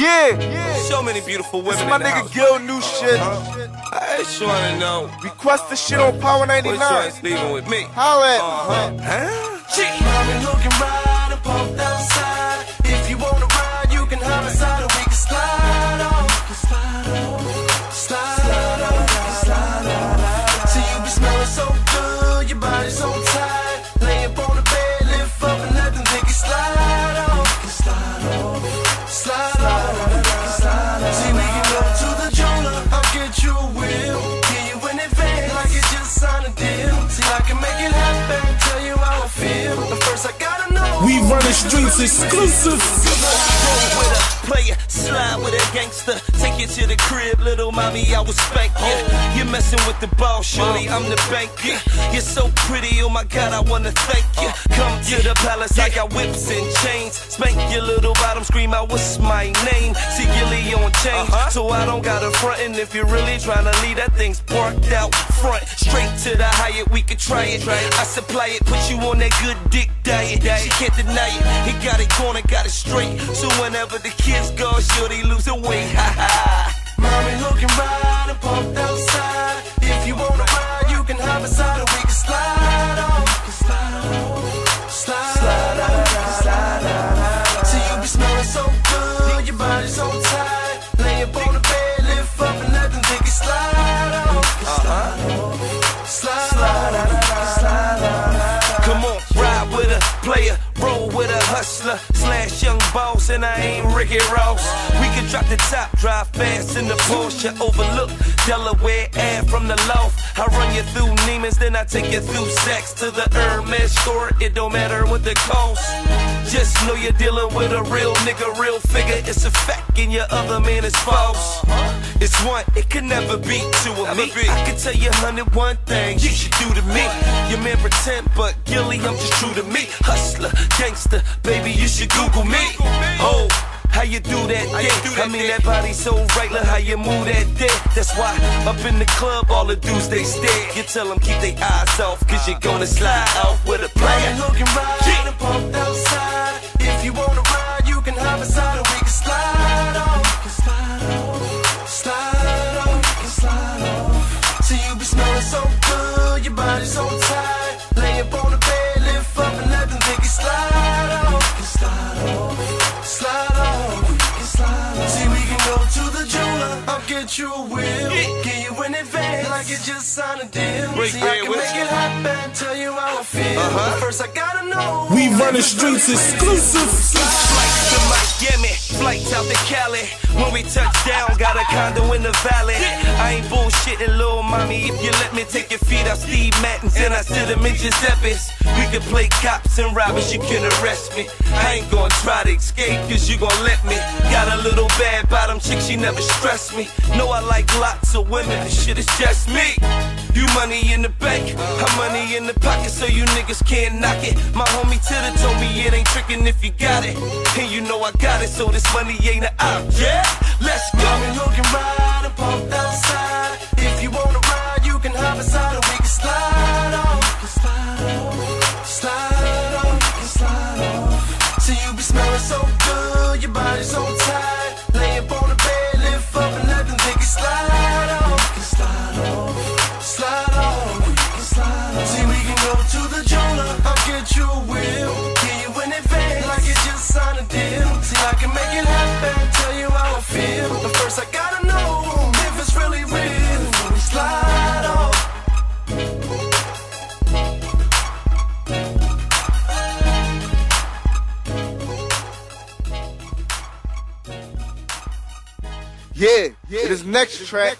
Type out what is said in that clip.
Yeah, yeah. So many beautiful women. This my in the nigga house. Gil new shit. I just wanna know Request the shit on Power which 99. one's leaving with me. Holla at Uh-huh. me. Huh? Mommy looking right and pumped the streets exclusive. Roll with a player, slide with a gangster. Take you to the crib, little mommy, I will spank you. You're messing with the ball, shorty, I'm the banker. You're so pretty, oh my god, I wanna thank you. Come to the palace, I got whips and chains. Spank your little bottom, scream out, what's my name? See Gillie on chain, uh-huh. so I don't got a front. And if you're really trying to leave, that thing's parked out front. Straight to the Hyatt, we can try it. I supply it, put you on that good dick diet. She can't deny it, he got it corner, got it straight. So whenever the kids go, sure they losing weight. Ha ha. Mommy looking right and pumped outside. Boss, and I ain't Ricky Ross. We can drop the top, drive fast in the Porsche, overlook Delaware Ave from the loft. I run you through Neiman's, then I take you through Saks to the Hermes store. It don't matter what the cost. Just know you're dealing with a real nigga, real figure. It's a fact, and your other man is false. It's one, it can never be two of me. I can tell you hundred one things you should do to me. Your man pretend, but Gillie, I'm just true to me. Hustler, gangster, baby, you should Google me. Oh. How you do that dick? I mean that body so right, look how you move that dick. That's why up in the club, all the dudes they stare. You tell them keep their eyes off, cause you're gonna slide off with a player. Looking right and pumped outside. Good, your body's so tight. Lay up on the bed, lift up and let them think you slide on. Slide on, slide on, slide on. See we can go to the jeweler, I'll get you a wheel. Get you in advance like you just signed a deal. Break See I can with make it happen, tell you how I feel. Uh-huh. But first I gotta know. We run the streets exclusive. Flights to Miami, flights out to Cali. When we touch down, got a condo in the valley. I ain't bullshitting, little mommy. If you let me take your feet off Steve Maddens and I sit them in Giuseppe's, we can play cops and robbers. You can arrest me. I ain't gonna try to escape, cause you gon' let me. Got a little bad chick, she never stress me. Know I like lots of women, this shit is just me. You money in the bank, I'm money in the pocket, so you niggas can't knock it. My homie Titter told me it ain't tricking if you got it. And you know I got it, so this money ain't an object. Let's go. Mommy looking right and pumped outside. If you wanna ride, you can hop inside and we can slide on. Slide slide. See you be smelling so good, your body's so signed a deal. See I can make it happen, tell you how I feel. But first I gotta know if it's really real. Slide on. Yeah, yeah. This next track